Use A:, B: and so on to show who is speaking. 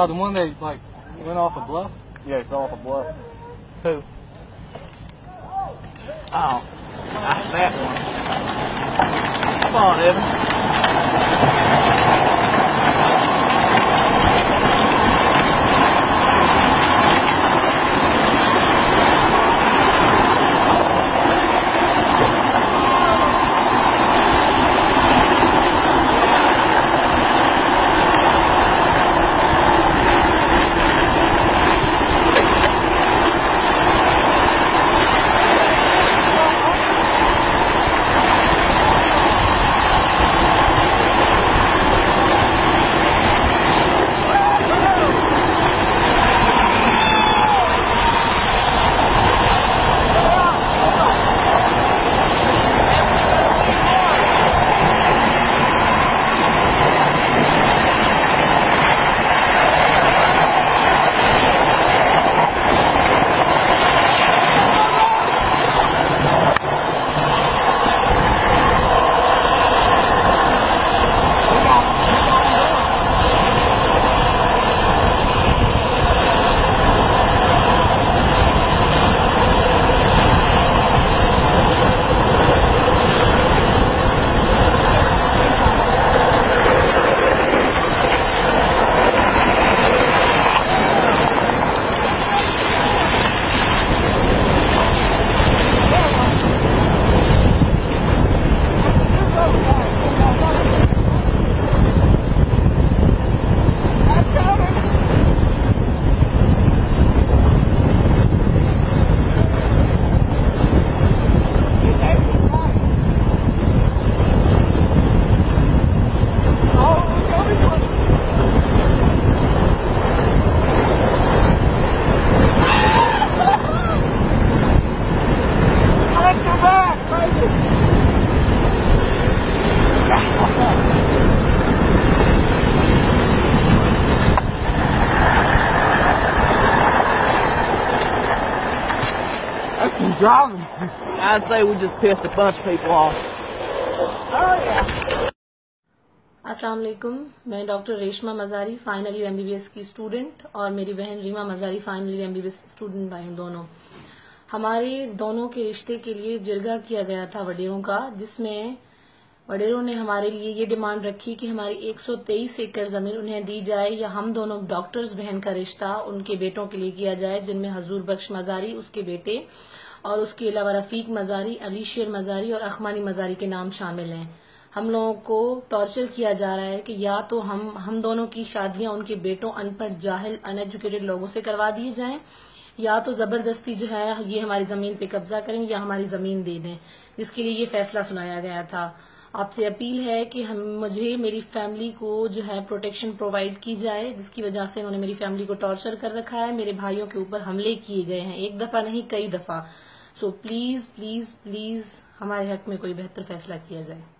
A: Oh, the one that like went off a bluff.
B: Yeah, he fell off a bluff.
A: Who?
B: Oh, that's that one. Come on, Evan.
A: Some driving.
B: I'd say we just pissed a bunch of people off.
C: السلام علیکم میں doctor Reshma Mazari final year M B B S کی student اور میری بہن Reema Mazari final year M B B S student ہیں دونوں ہمارے دونوں کے رشتے کے لیے جرگا کیا گیا تھا وڈیروں کا جس میں وڈیروں نے ہمارے لیے یہ ڈیمانڈ رکھی کہ ہماری ایک سو تیئیس ایکڑ زمین انہیں دی جائے یا ہم دونوں ڈاکٹرز بہن کا رشتہ ان کے بیٹوں کے لیے کیا جائے جن میں حضور بخش مزاری اس کے بیٹے اور اس کے علاوہ رفیق مزاری، علی شیر مزاری اور اخمانی مزاری کے نام شامل ہیں۔ ہم لوگوں کو ٹارچر کیا جا رہا ہے کہ یا تو ہم ہم دونوں کی شادیاں ان کے بیٹوں ان پڑھ جاہل ان ایجوکیٹڈ لوگوں سے کروا دیے جائیں، یا تو زبردستی جو ہے یہ ہماری زمین پہ قبضہ کریں یا ہماری زمین دے دیں۔ جس کے لیے یہ فیصلہ سنایا گیا تھا۔ آپ سے اپیل ہے کہ ہم مجھے میری فیملی کو جو ہے پروٹیکشن پرووائڈ کی جائے، جس کی وجہ سے انہوں نے میری فیملی کو ٹارچر کر رکھا ہے، میرے بھائیوں کے اوپر حملے کیے گئے ہیں۔ ایک دفعہ نہیں، کئی دفعہ۔ سو پلیز پلیز پلیز ہمارے حق میں کوئی بہتر فیصلہ کیا جائے۔